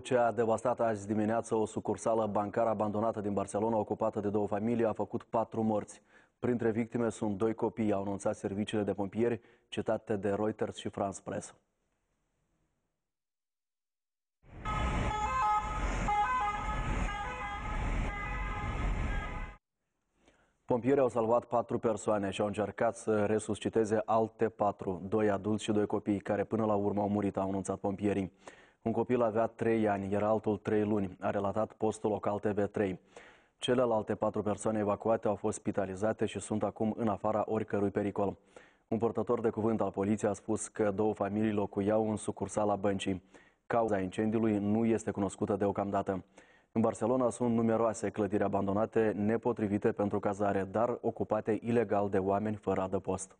ce a devastat azi dimineață o sucursală bancară abandonată din Barcelona, ocupată de două familii, a făcut patru morți. Printre victime sunt doi copii, au anunțat serviciile de pompieri, citate de Reuters și France Press. Pompierii au salvat patru persoane și au încercat să resusciteze alte patru, doi adulți și doi copii, care până la urmă au murit, au anunțat pompierii. Un copil avea trei ani, iar altul trei luni, a relatat postul local TV3. Celelalte patru persoane evacuate au fost spitalizate și sunt acum în afara oricărui pericol. Un purtător de cuvânt al poliției a spus că două familii locuiau în sucursala băncii. Cauza incendiului nu este cunoscută deocamdată. În Barcelona sunt numeroase clădiri abandonate, nepotrivite pentru cazare, dar ocupate ilegal de oameni fără adăpost.